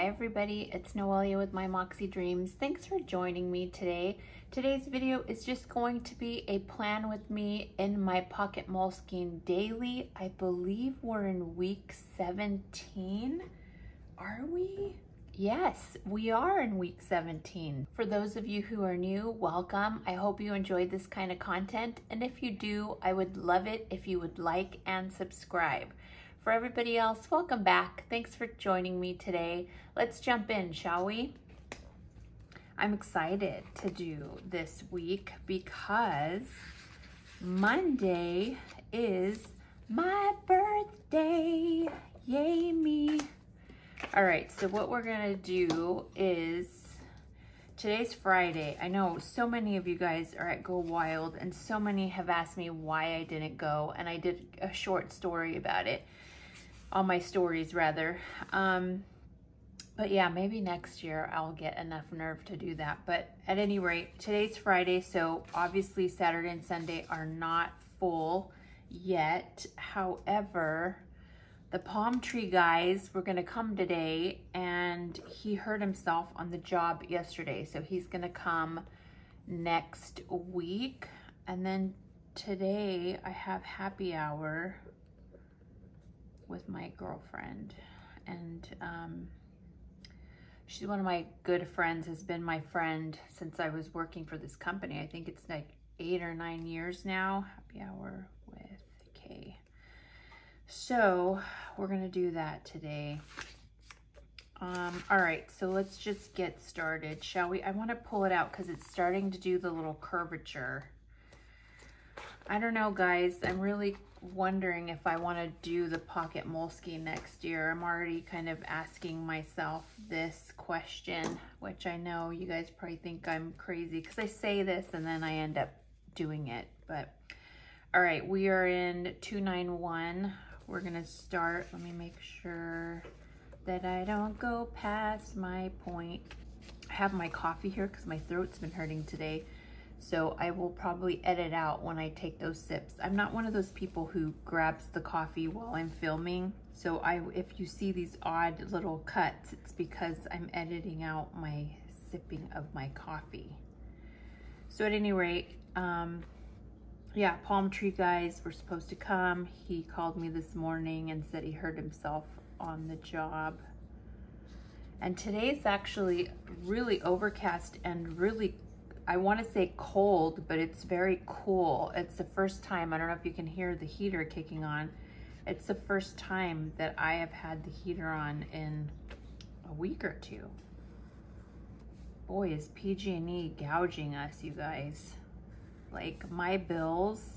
Hi everybody, it's Noelia with My Moxie Dreams. Thanks for joining me today. Today's video is just going to be a plan with me in my Pocket Moleskine daily. I believe we're in week 17. Are we? Yes, we are in week 17. For those of you who are new, welcome. I hope you enjoyed this kind of content. And if you do, I would love it if you would like and subscribe. For everybody else, welcome back. Thanks for joining me today. Let's jump in, shall we? I'm excited to do this week because Monday is my birthday. Yay me. All right, so what we're gonna do is, today's Friday. I know so many of you guys are at Go Wild and so many have asked me why I didn't go and I did a short story about it all my stories rather. Um, but yeah, maybe next year I'll get enough nerve to do that. But at any rate, today's Friday, so obviously Saturday and Sunday are not full yet. However, the palm tree guys were gonna come today and he hurt himself on the job yesterday. So he's gonna come next week. And then today I have happy hour with my girlfriend. And um, she's one of my good friends has been my friend since I was working for this company. I think it's like eight or nine years now. Happy hour with Kay so we're gonna do that today. Um, all right so let's just get started shall we? I want to pull it out because it's starting to do the little curvature. I don't know guys. I'm really wondering if I want to do the pocket moleskine next year. I'm already kind of asking myself this question, which I know you guys probably think I'm crazy because I say this and then I end up doing it. But all right, we are in 291. We're going to start. Let me make sure that I don't go past my point. I have my coffee here because my throat's been hurting today. So I will probably edit out when I take those sips. I'm not one of those people who grabs the coffee while I'm filming. So I, if you see these odd little cuts, it's because I'm editing out my sipping of my coffee. So at any rate, um, yeah, palm tree guys were supposed to come. He called me this morning and said he hurt himself on the job. And today's actually really overcast and really I want to say cold, but it's very cool. It's the first time, I don't know if you can hear the heater kicking on. It's the first time that I have had the heater on in a week or two. Boy, is PG&E gouging us, you guys. Like my bills,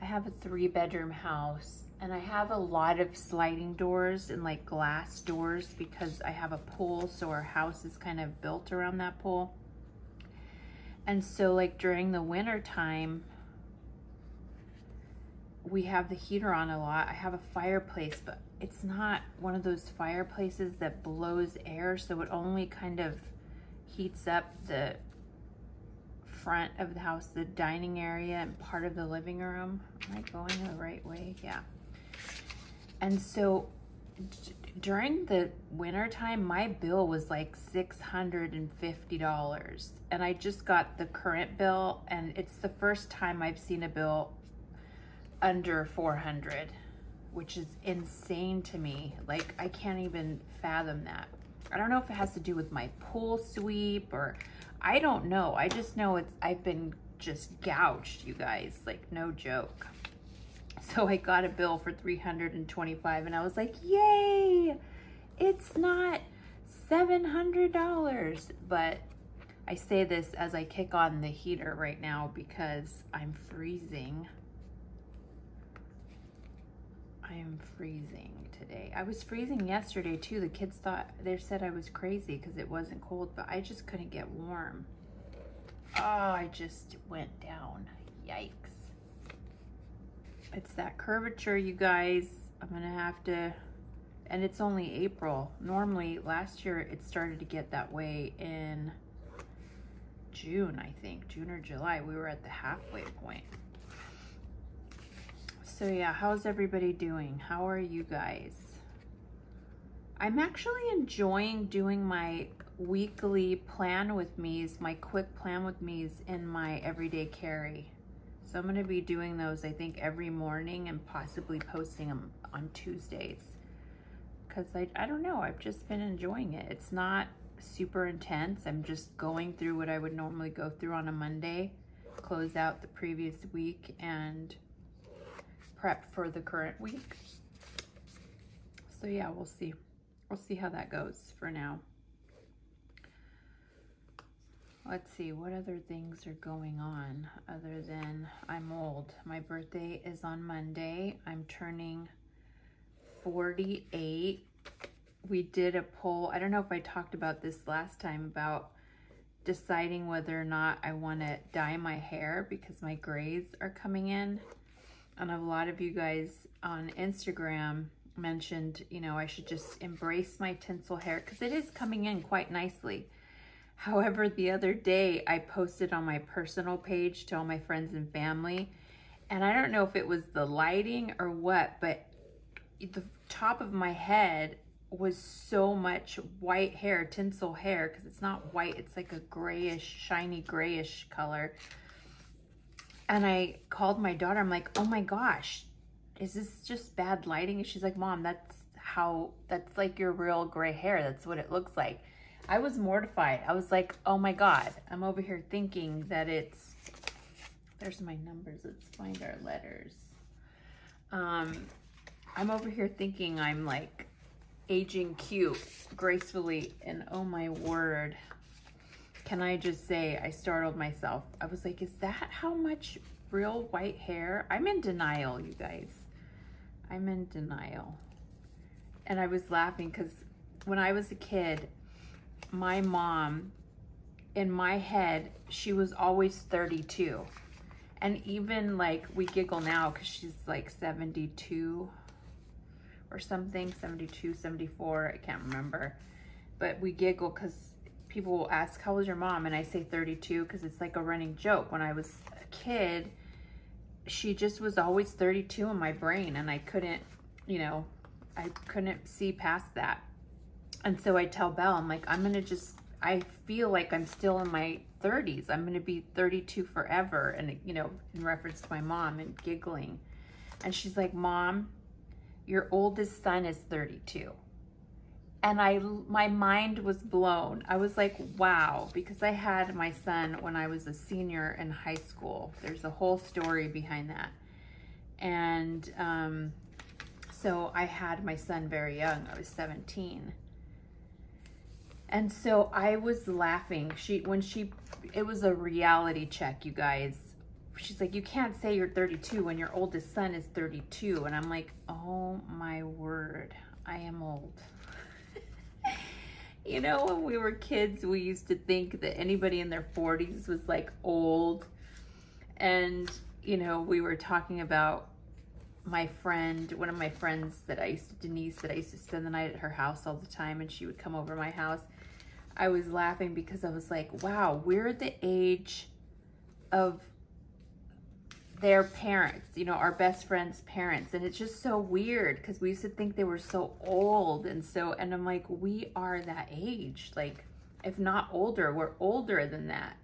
I have a three bedroom house and I have a lot of sliding doors and like glass doors because I have a pool. So our house is kind of built around that pool. And so like during the winter time, we have the heater on a lot. I have a fireplace, but it's not one of those fireplaces that blows air. So it only kind of heats up the front of the house, the dining area and part of the living room. Am I going the right way? Yeah. And so during the winter time, my bill was like $650 and I just got the current bill and it's the first time I've seen a bill under 400, which is insane to me. Like I can't even fathom that. I don't know if it has to do with my pool sweep or I don't know. I just know it's I've been just gouged, you guys, like no joke. So I got a bill for 325 and I was like, yay, it's not $700. But I say this as I kick on the heater right now because I'm freezing. I am freezing today. I was freezing yesterday too. The kids thought, they said I was crazy because it wasn't cold, but I just couldn't get warm. Oh, I just went down. Yikes it's that curvature, you guys. I'm gonna have to, and it's only April. Normally, last year, it started to get that way in June, I think, June or July. We were at the halfway point. So yeah, how's everybody doing? How are you guys? I'm actually enjoying doing my weekly plan with me's, my quick plan with me's in my everyday carry. So I'm gonna be doing those, I think, every morning and possibly posting them on Tuesdays. Cause I, I don't know, I've just been enjoying it. It's not super intense. I'm just going through what I would normally go through on a Monday, close out the previous week and prep for the current week. So yeah, we'll see. We'll see how that goes for now. Let's see, what other things are going on other than I'm old. My birthday is on Monday. I'm turning 48. We did a poll. I don't know if I talked about this last time about deciding whether or not I want to dye my hair because my grays are coming in. And a lot of you guys on Instagram mentioned, you know, I should just embrace my tinsel hair because it is coming in quite nicely. However, the other day I posted on my personal page to all my friends and family, and I don't know if it was the lighting or what, but the top of my head was so much white hair, tinsel hair, because it's not white, it's like a grayish, shiny grayish color. And I called my daughter, I'm like, oh my gosh, is this just bad lighting? And she's like, mom, that's how, that's like your real gray hair. That's what it looks like. I was mortified. I was like, oh my God, I'm over here thinking that it's, there's my numbers. Let's find our letters. Um, I'm over here thinking I'm like aging cute gracefully and oh my word, can I just say I startled myself. I was like, is that how much real white hair? I'm in denial, you guys. I'm in denial. And I was laughing because when I was a kid, my mom, in my head, she was always 32. And even like we giggle now because she's like 72 or something, 72, 74, I can't remember. But we giggle because people will ask, how was your mom? And I say 32 because it's like a running joke. When I was a kid, she just was always 32 in my brain and I couldn't, you know, I couldn't see past that. And so I tell Belle, I'm like, I'm going to just, I feel like I'm still in my 30s. I'm going to be 32 forever. And, you know, in reference to my mom and giggling. And she's like, Mom, your oldest son is 32. And I, my mind was blown. I was like, wow, because I had my son when I was a senior in high school. There's a whole story behind that. And um, so I had my son very young. I was 17 and so I was laughing. She when she it was a reality check, you guys. She's like, you can't say you're 32 when your oldest son is 32. And I'm like, oh my word, I am old. you know, when we were kids, we used to think that anybody in their 40s was like old. And, you know, we were talking about my friend, one of my friends that I used to, Denise, that I used to spend the night at her house all the time, and she would come over my house. I was laughing because I was like, wow, we're the age of their parents, you know, our best friend's parents. And it's just so weird because we used to think they were so old. And so, and I'm like, we are that age. Like, if not older, we're older than that.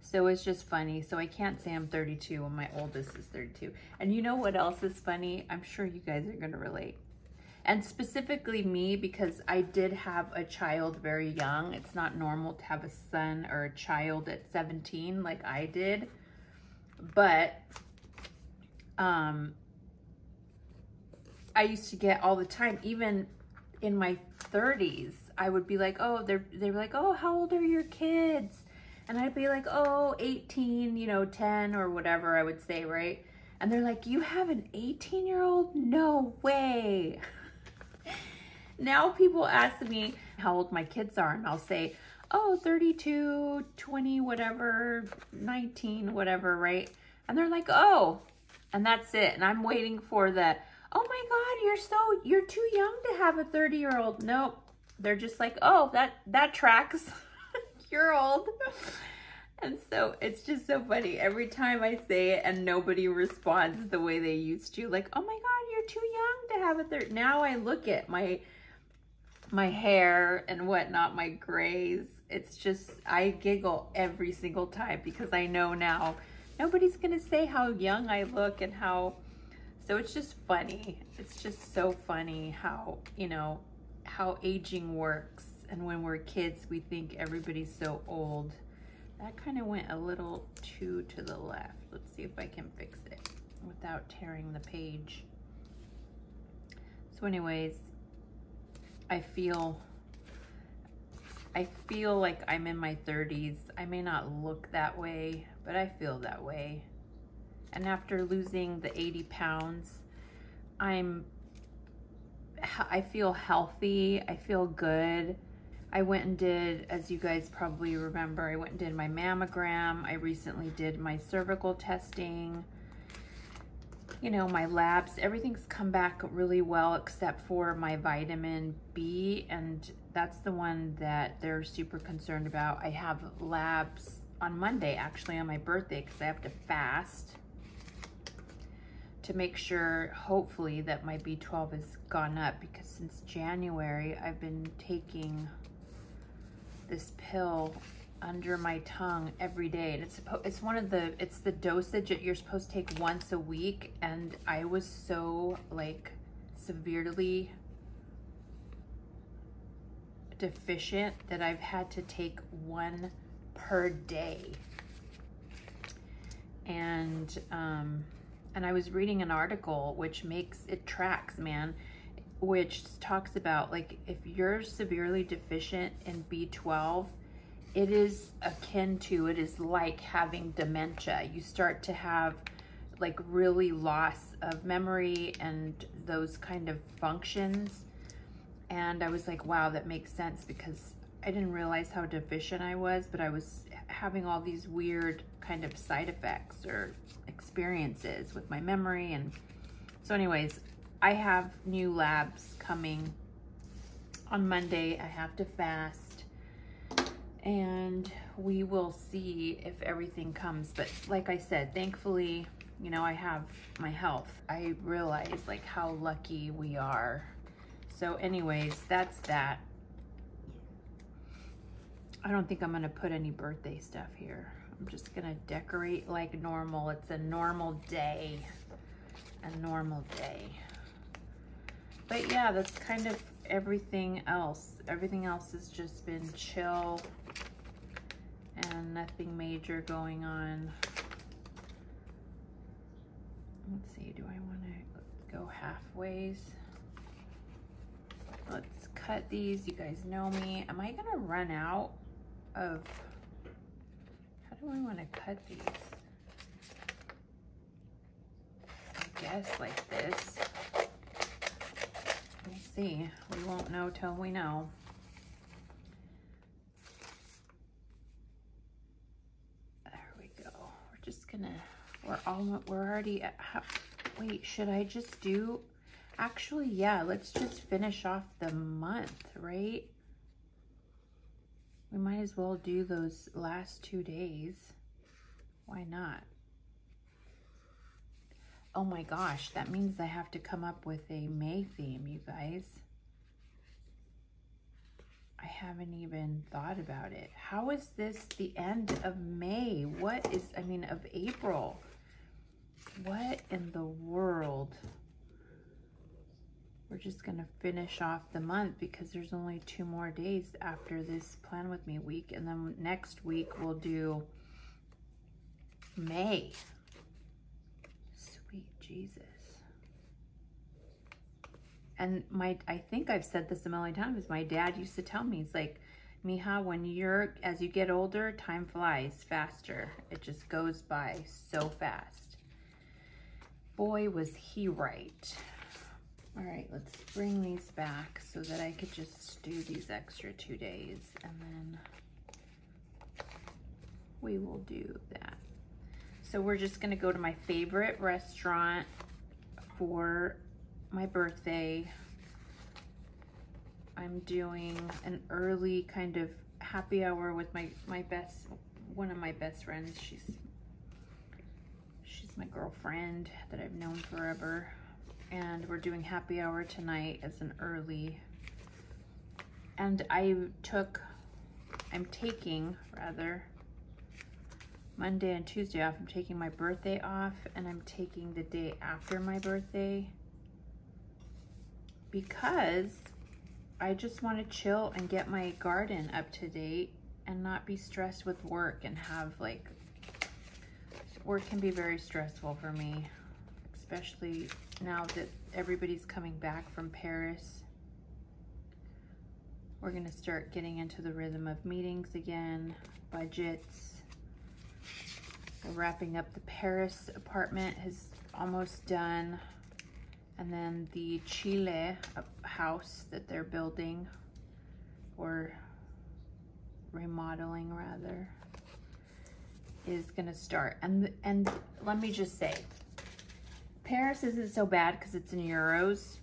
So it's just funny. So I can't say I'm 32 when my oldest is 32. And you know what else is funny? I'm sure you guys are going to relate and specifically me because I did have a child very young. It's not normal to have a son or a child at 17 like I did. But um, I used to get all the time, even in my 30s, I would be like, oh, they're, they're like, oh, how old are your kids? And I'd be like, oh, 18, you know, 10 or whatever I would say, right? And they're like, you have an 18 year old? No way. now people ask me how old my kids are and I'll say, oh, 32, 20, whatever, 19, whatever, right? And they're like, oh, and that's it. And I'm waiting for the, oh my God, you're so, you're too young to have a 30 year old. Nope. They're just like, oh, that, that tracks. you're old. And so it's just so funny. Every time I say it and nobody responds the way they used to, like, oh my God, you're too young to have a third. Now I look at my my hair and whatnot, my grays. It's just, I giggle every single time because I know now nobody's gonna say how young I look and how, so it's just funny. It's just so funny how, you know, how aging works. And when we're kids, we think everybody's so old. That kind of went a little too to the left. Let's see if I can fix it without tearing the page. So anyways, I feel I feel like I'm in my 30s. I may not look that way, but I feel that way. And after losing the 80 pounds, I'm I feel healthy. I feel good. I went and did, as you guys probably remember, I went and did my mammogram. I recently did my cervical testing. You know, my labs, everything's come back really well except for my vitamin B. And that's the one that they're super concerned about. I have labs on Monday, actually on my birthday, because I have to fast to make sure, hopefully, that my B12 has gone up because since January, I've been taking this pill under my tongue every day. And it's it's one of the it's the dosage that you're supposed to take once a week. And I was so like severely deficient that I've had to take one per day. And um and I was reading an article which makes it tracks man which talks about like if you're severely deficient in B12, it is akin to, it is like having dementia. You start to have like really loss of memory and those kind of functions. And I was like, wow, that makes sense because I didn't realize how deficient I was, but I was having all these weird kind of side effects or experiences with my memory. And so anyways, I have new labs coming on Monday. I have to fast and we will see if everything comes. But like I said, thankfully, you know, I have my health. I realize like how lucky we are. So anyways, that's that. I don't think I'm gonna put any birthday stuff here. I'm just gonna decorate like normal. It's a normal day, a normal day. But yeah, that's kind of everything else. Everything else has just been chill and nothing major going on. Let's see, do I want to go halfways? Let's cut these. You guys know me. Am I going to run out of... How do I want to cut these? I guess like this see. We won't know till we know. There we go. We're just gonna, we're almost, we're already at, how, wait, should I just do, actually, yeah, let's just finish off the month, right? We might as well do those last two days. Why not? Oh my gosh, that means I have to come up with a May theme, you guys. I haven't even thought about it. How is this the end of May? What is, I mean, of April? What in the world? We're just going to finish off the month because there's only two more days after this Plan With Me week. And then next week we'll do May. Jesus. And my, I think I've said this a million times. My dad used to tell me, he's like, Mija, when you're, as you get older, time flies faster. It just goes by so fast. Boy, was he right. All right, let's bring these back so that I could just do these extra two days and then we will do that. So we're just gonna go to my favorite restaurant for my birthday. I'm doing an early kind of happy hour with my, my best, one of my best friends. She's, she's my girlfriend that I've known forever. And we're doing happy hour tonight as an early and I took, I'm taking rather, Monday and Tuesday off. I'm taking my birthday off and I'm taking the day after my birthday because I just want to chill and get my garden up to date and not be stressed with work and have like, work can be very stressful for me, especially now that everybody's coming back from Paris. We're gonna start getting into the rhythm of meetings again, budgets. Wrapping up the Paris apartment is almost done. And then the Chile uh, house that they're building or remodeling rather is gonna start. And, and let me just say, Paris isn't so bad because it's in euros,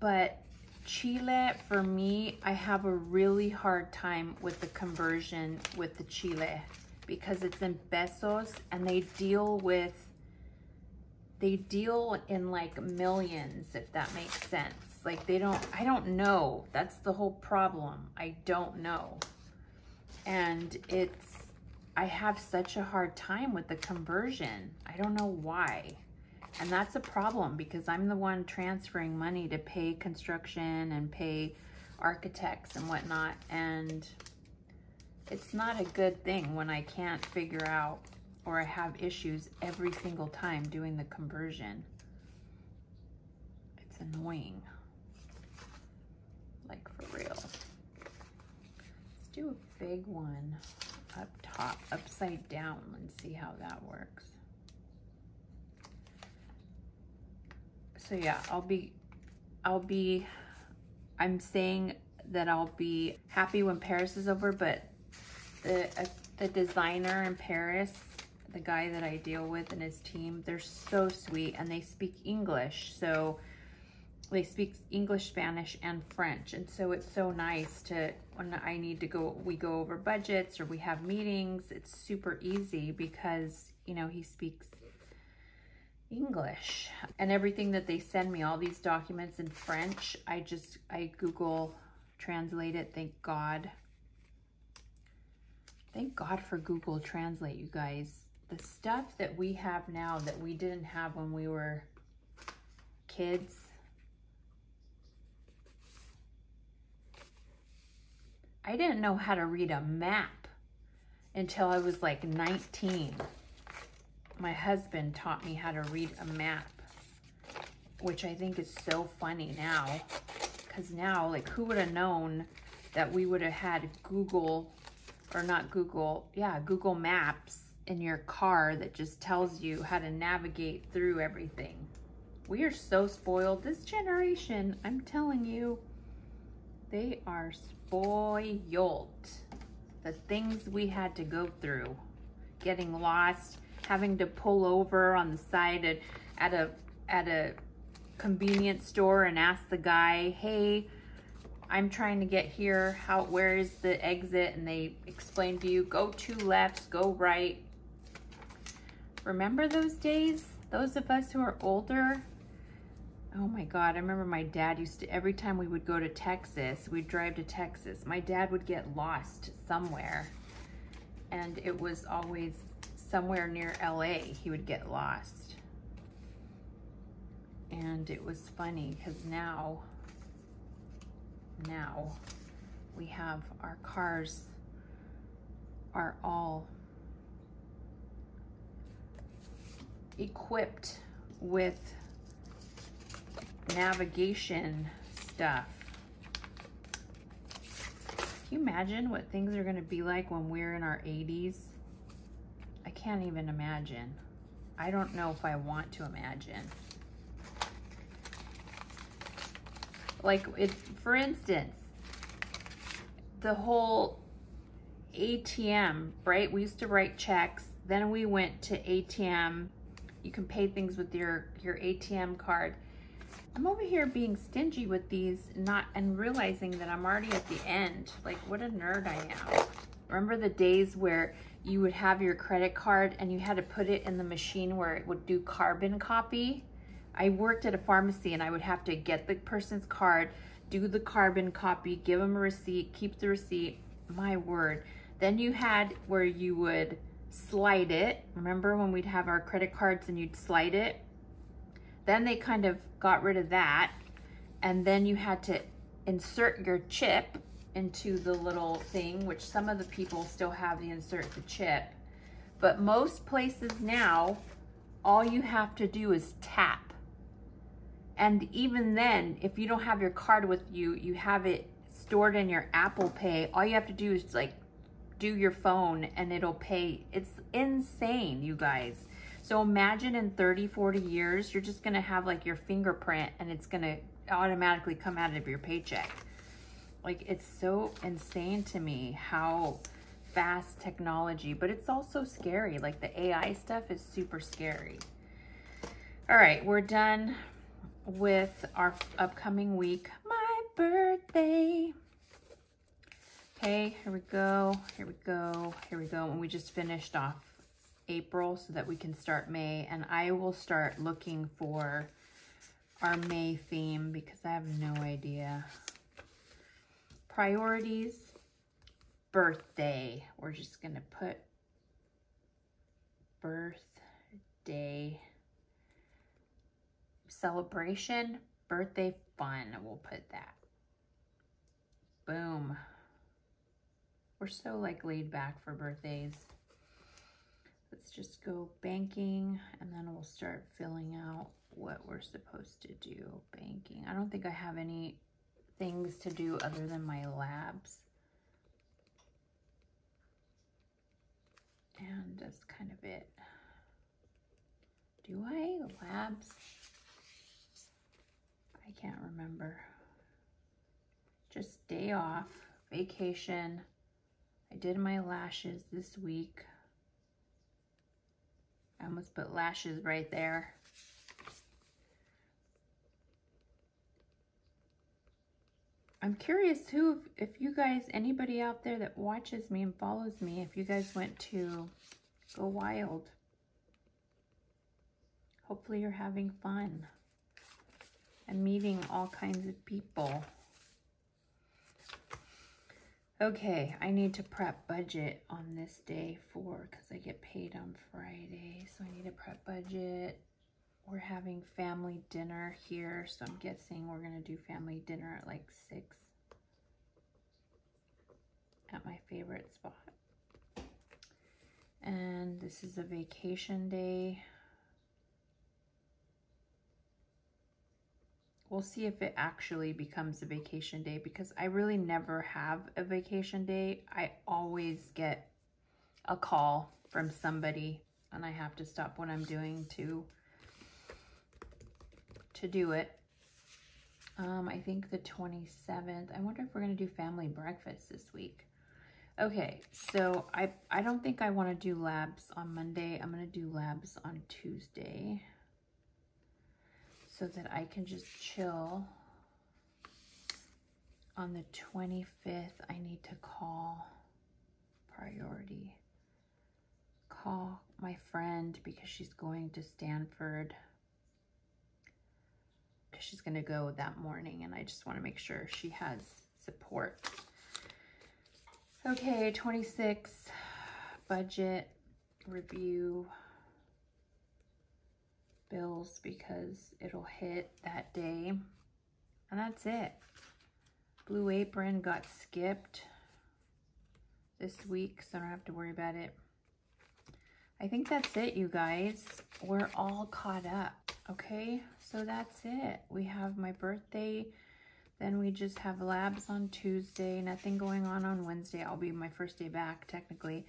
but Chile, for me, I have a really hard time with the conversion with the Chile because it's in pesos and they deal with, they deal in like millions, if that makes sense. Like they don't, I don't know. That's the whole problem. I don't know. And it's, I have such a hard time with the conversion. I don't know why. And that's a problem because I'm the one transferring money to pay construction and pay architects and whatnot. And it's not a good thing when I can't figure out or I have issues every single time doing the conversion. It's annoying. Like for real. Let's do a big one up top, upside down and see how that works. so yeah, I'll be, I'll be, I'm saying that I'll be happy when Paris is over, but the, uh, the designer in Paris, the guy that I deal with and his team, they're so sweet and they speak English. So they speak English, Spanish, and French. And so it's so nice to, when I need to go, we go over budgets or we have meetings, it's super easy because, you know, he speaks English and everything that they send me, all these documents in French, I just, I Google translate it, thank God. Thank God for Google Translate, you guys. The stuff that we have now that we didn't have when we were kids. I didn't know how to read a map until I was like 19 my husband taught me how to read a map, which I think is so funny now. Because now, like, who would have known that we would have had Google, or not Google, yeah, Google Maps in your car that just tells you how to navigate through everything. We are so spoiled. This generation, I'm telling you, they are spoiled. The things we had to go through, getting lost, having to pull over on the side at, at a at a convenience store and ask the guy, hey, I'm trying to get here. How where is the exit? And they explain to you, go two lefts, go right. Remember those days? Those of us who are older? Oh my God, I remember my dad used to, every time we would go to Texas, we'd drive to Texas, my dad would get lost somewhere. And it was always somewhere near LA, he would get lost. And it was funny because now, now we have our cars are all equipped with navigation stuff. Can you imagine what things are going to be like when we're in our 80s? I can't even imagine. I don't know if I want to imagine. Like, it, for instance, the whole ATM, right? We used to write checks. Then we went to ATM. You can pay things with your, your ATM card. I'm over here being stingy with these not and realizing that I'm already at the end. Like, what a nerd I am. Remember the days where you would have your credit card and you had to put it in the machine where it would do carbon copy. I worked at a pharmacy and I would have to get the person's card, do the carbon copy, give them a receipt, keep the receipt. My word. Then you had where you would slide it. Remember when we'd have our credit cards and you'd slide it? Then they kind of got rid of that. And then you had to insert your chip into the little thing, which some of the people still have the insert the chip. But most places now, all you have to do is tap. And even then, if you don't have your card with you, you have it stored in your Apple Pay. All you have to do is like do your phone and it'll pay. It's insane, you guys. So imagine in 30, 40 years, you're just gonna have like your fingerprint and it's gonna automatically come out of your paycheck. Like it's so insane to me how fast technology, but it's also scary. Like the AI stuff is super scary. All right, we're done with our upcoming week. My birthday. Okay, here we go, here we go, here we go. And we just finished off April so that we can start May. And I will start looking for our May theme because I have no idea. Priorities, birthday. We're just going to put birthday celebration, birthday fun. We'll put that. Boom. We're so like laid back for birthdays. Let's just go banking and then we'll start filling out what we're supposed to do. Banking. I don't think I have any things to do other than my labs. And that's kind of it. Do I? Labs? I can't remember. Just day off, vacation, I did my lashes this week. I almost put lashes right there. I'm curious who, if you guys, anybody out there that watches me and follows me, if you guys went to Go Wild. Hopefully you're having fun and meeting all kinds of people. Okay, I need to prep budget on this day for, because I get paid on Friday. So I need to prep budget. We're having family dinner here. So I'm guessing we're going to do family dinner at like 6 at my favorite spot. And this is a vacation day. We'll see if it actually becomes a vacation day because I really never have a vacation day. I always get a call from somebody and I have to stop what I'm doing to to do it. Um, I think the 27th. I wonder if we're going to do family breakfast this week. Okay, so I, I don't think I want to do labs on Monday. I'm going to do labs on Tuesday so that I can just chill. On the 25th, I need to call priority. Call my friend because she's going to Stanford because she's going to go that morning and I just want to make sure she has support. Okay, 26 budget review bills because it'll hit that day. And that's it. Blue Apron got skipped this week, so I don't have to worry about it. I think that's it, you guys. We're all caught up, okay? So that's it. We have my birthday. Then we just have labs on Tuesday. Nothing going on on Wednesday. I'll be my first day back, technically.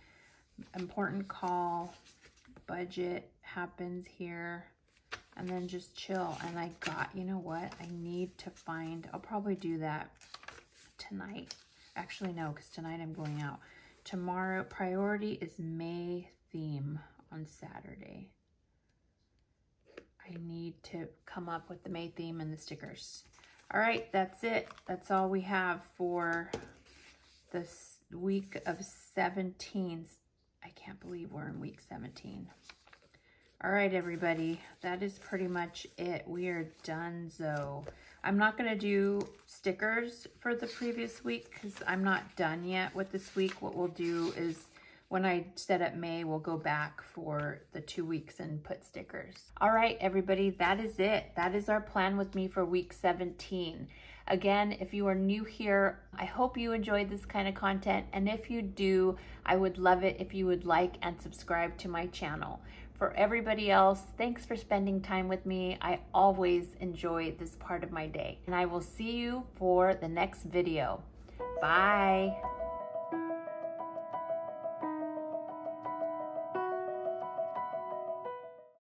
Important call. Budget happens here and then just chill. And I got, you know what? I need to find, I'll probably do that tonight. Actually, no, because tonight I'm going out. Tomorrow, priority is May theme on Saturday. I need to come up with the May theme and the stickers. All right, that's it. That's all we have for this week of 17. I can't believe we're in week 17. All right, everybody, that is pretty much it. We are done, so I'm not gonna do stickers for the previous week because I'm not done yet with this week. What we'll do is when I set up May, we'll go back for the two weeks and put stickers. All right, everybody, that is it. That is our plan with me for week 17. Again, if you are new here, I hope you enjoyed this kind of content. And if you do, I would love it if you would like and subscribe to my channel. For everybody else, thanks for spending time with me. I always enjoy this part of my day. And I will see you for the next video. Bye.